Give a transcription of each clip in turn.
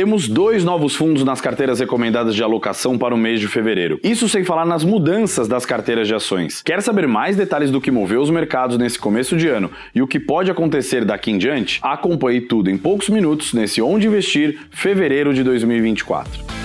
Temos dois novos fundos nas carteiras recomendadas de alocação para o mês de fevereiro. Isso sem falar nas mudanças das carteiras de ações. Quer saber mais detalhes do que moveu os mercados nesse começo de ano e o que pode acontecer daqui em diante? Acompanhe tudo em poucos minutos nesse Onde Investir fevereiro de 2024.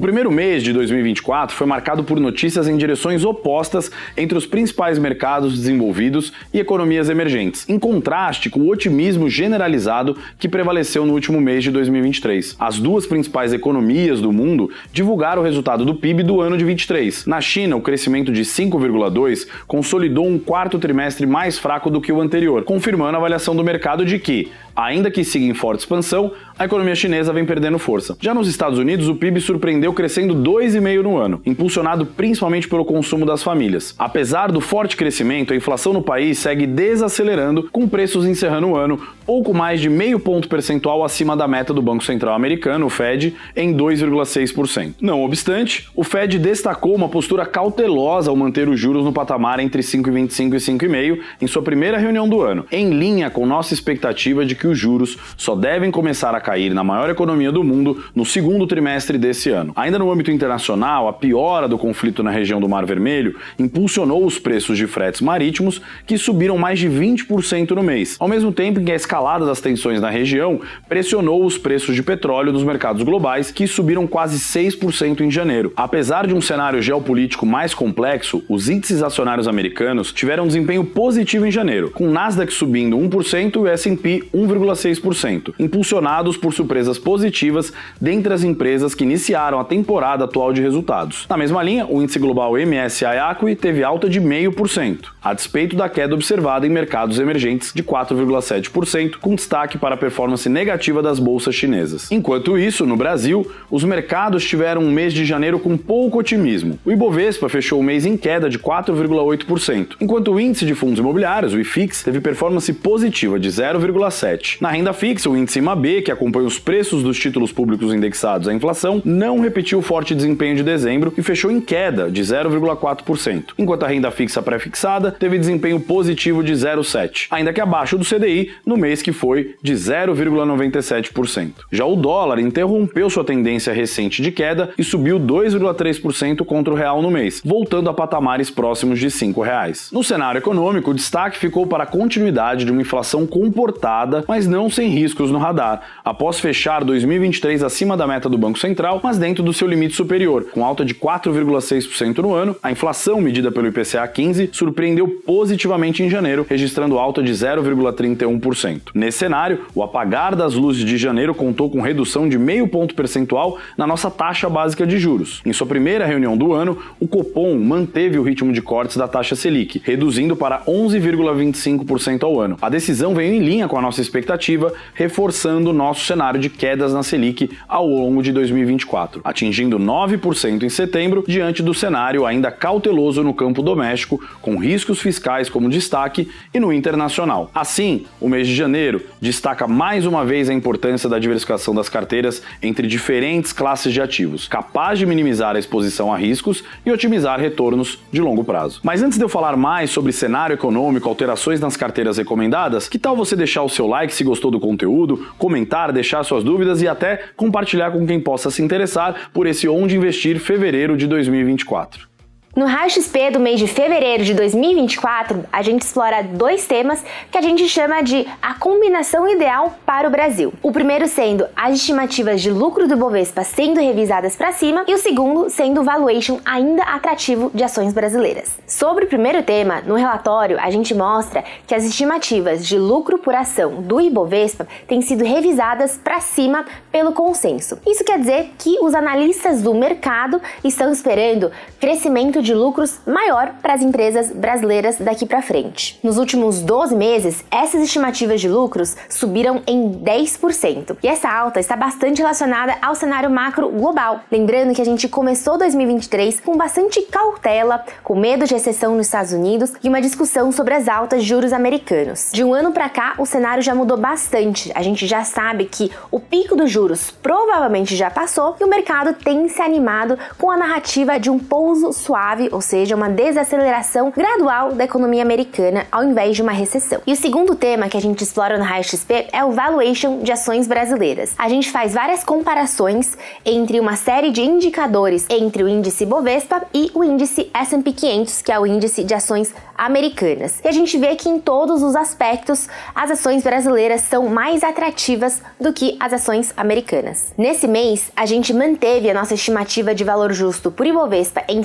Primeiro mês de 2024 foi marcado por notícias em direções opostas entre os principais mercados desenvolvidos e economias emergentes, em contraste com o otimismo generalizado que prevaleceu no último mês de 2023. As duas principais economias do mundo divulgaram o resultado do PIB do ano de 23. Na China, o crescimento de 5,2 consolidou um quarto trimestre mais fraco do que o anterior, confirmando a avaliação do mercado de que Ainda que siga em forte expansão, a economia chinesa vem perdendo força. Já nos Estados Unidos, o PIB surpreendeu crescendo 2,5% no ano, impulsionado principalmente pelo consumo das famílias. Apesar do forte crescimento, a inflação no país segue desacelerando, com preços encerrando o ano pouco mais de meio ponto percentual acima da meta do Banco Central americano, o Fed, em 2,6%. Não obstante, o Fed destacou uma postura cautelosa ao manter os juros no patamar entre 5,25 e 5,5 em sua primeira reunião do ano, em linha com nossa expectativa de que os juros só devem começar a cair na maior economia do mundo no segundo trimestre desse ano. Ainda no âmbito internacional, a piora do conflito na região do Mar Vermelho impulsionou os preços de fretes marítimos, que subiram mais de 20% no mês, ao mesmo tempo em que a escalada das tensões na região pressionou os preços de petróleo dos mercados globais, que subiram quase 6% em janeiro. Apesar de um cenário geopolítico mais complexo, os índices acionários americanos tiveram um desempenho positivo em janeiro, com o Nasdaq subindo 1% e o S&P 1,6%, impulsionados por surpresas positivas dentre as empresas que iniciaram a temporada atual de resultados. Na mesma linha, o índice global MSCI Acqui teve alta de 0,5%, a despeito da queda observada em mercados emergentes de 4,7%, com destaque para a performance negativa das bolsas chinesas. Enquanto isso, no Brasil, os mercados tiveram um mês de janeiro com pouco otimismo. O Ibovespa fechou o mês em queda de 4,8%, enquanto o índice de fundos imobiliários, o IFIX, teve performance positiva de 0,7%. Na renda fixa, o índice IMAB, que acompanha os preços dos títulos públicos indexados à inflação, não repetiu o forte desempenho de dezembro e fechou em queda de 0,4%, enquanto a renda fixa pré-fixada teve desempenho positivo de 0,7%, ainda que abaixo do CDI no mês que foi de 0,97%. Já o dólar interrompeu sua tendência recente de queda e subiu 2,3% contra o real no mês, voltando a patamares próximos de 5 reais. No cenário econômico, o destaque ficou para a continuidade de uma inflação comportada, mas não sem riscos no radar, após fechar 2023 acima da meta do Banco Central, mas dentro do seu limite superior, com alta de 4,6% no ano, a inflação medida pelo IPCA 15 surpreendeu positivamente em janeiro, registrando alta de 0,31%. Nesse cenário, o apagar das luzes de janeiro contou com redução de meio ponto percentual na nossa taxa básica de juros. Em sua primeira reunião do ano, o Copom manteve o ritmo de cortes da taxa Selic, reduzindo para 11,25% ao ano. A decisão veio em linha com a nossa expectativa, reforçando nosso cenário de quedas na Selic ao longo de 2024, atingindo 9% em setembro, diante do cenário ainda cauteloso no campo doméstico, com riscos fiscais como destaque e no internacional. Assim, o mês de janeiro destaca mais uma vez a importância da diversificação das carteiras entre diferentes classes de ativos, capaz de minimizar a exposição a riscos e otimizar retornos de longo prazo. Mas antes de eu falar mais sobre cenário econômico, alterações nas carteiras recomendadas, que tal você deixar o seu like se gostou do conteúdo, comentar, deixar suas dúvidas e até compartilhar com quem possa se interessar por esse Onde Investir fevereiro de 2024. No Raio XP do mês de fevereiro de 2024, a gente explora dois temas que a gente chama de a combinação ideal para o Brasil. O primeiro sendo as estimativas de lucro do Bovespa sendo revisadas para cima e o segundo sendo o valuation ainda atrativo de ações brasileiras. Sobre o primeiro tema, no relatório a gente mostra que as estimativas de lucro por ação do Ibovespa têm sido revisadas para cima pelo consenso. Isso quer dizer que os analistas do mercado estão esperando crescimento de lucros maior para as empresas brasileiras daqui para frente. Nos últimos 12 meses, essas estimativas de lucros subiram em 10%. E essa alta está bastante relacionada ao cenário macro global. Lembrando que a gente começou 2023 com bastante cautela, com medo de recessão nos Estados Unidos e uma discussão sobre as altas de juros americanos. De um ano para cá, o cenário já mudou bastante. A gente já sabe que o pico dos juros provavelmente já passou e o mercado tem se animado com a narrativa de um pouso suave suave, ou seja, uma desaceleração gradual da economia americana ao invés de uma recessão. E o segundo tema que a gente explora no Raio XP é o valuation de ações brasileiras. A gente faz várias comparações entre uma série de indicadores entre o índice Bovespa e o índice S&P 500, que é o índice de ações americanas. E a gente vê que em todos os aspectos as ações brasileiras são mais atrativas do que as ações americanas. Nesse mês, a gente manteve a nossa estimativa de valor justo por Ibovespa em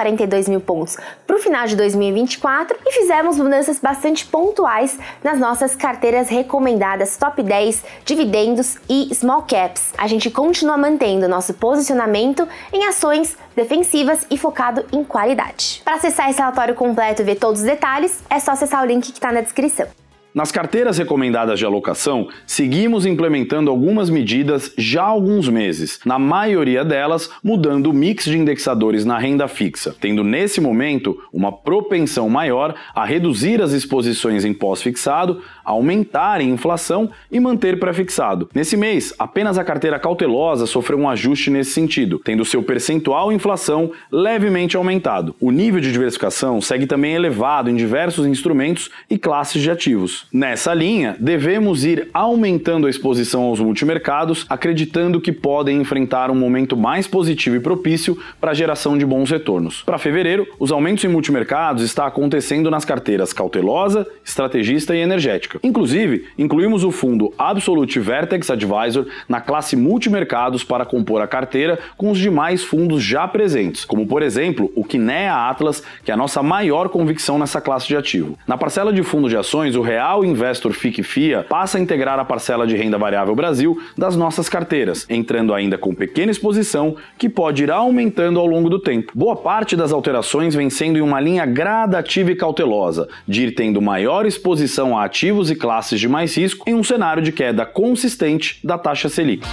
142 mil pontos para o final de 2024 e fizemos mudanças bastante pontuais nas nossas carteiras recomendadas top 10, dividendos e small caps. A gente continua mantendo nosso posicionamento em ações defensivas e focado em qualidade. Para acessar esse relatório completo e ver todos os detalhes, é só acessar o link que está na descrição. Nas carteiras recomendadas de alocação, seguimos implementando algumas medidas já há alguns meses, na maioria delas mudando o mix de indexadores na renda fixa, tendo nesse momento uma propensão maior a reduzir as exposições em pós-fixado, aumentar em inflação e manter pré-fixado. Nesse mês, apenas a carteira cautelosa sofreu um ajuste nesse sentido, tendo seu percentual inflação levemente aumentado. O nível de diversificação segue também elevado em diversos instrumentos e classes de ativos. Nessa linha, devemos ir aumentando a exposição aos multimercados, acreditando que podem enfrentar um momento mais positivo e propício para a geração de bons retornos. Para fevereiro, os aumentos em multimercados estão acontecendo nas carteiras cautelosa, estrategista e energética. Inclusive, incluímos o fundo Absolute Vertex Advisor na classe multimercados para compor a carteira com os demais fundos já presentes, como por exemplo o Kinea Atlas, que é a nossa maior convicção nessa classe de ativo. Na parcela de fundo de ações, o real Real Investor FIC FIA passa a integrar a parcela de renda variável Brasil das nossas carteiras, entrando ainda com pequena exposição que pode ir aumentando ao longo do tempo. Boa parte das alterações vem sendo em uma linha gradativa e cautelosa, de ir tendo maior exposição a ativos e classes de mais risco em um cenário de queda consistente da taxa Selic.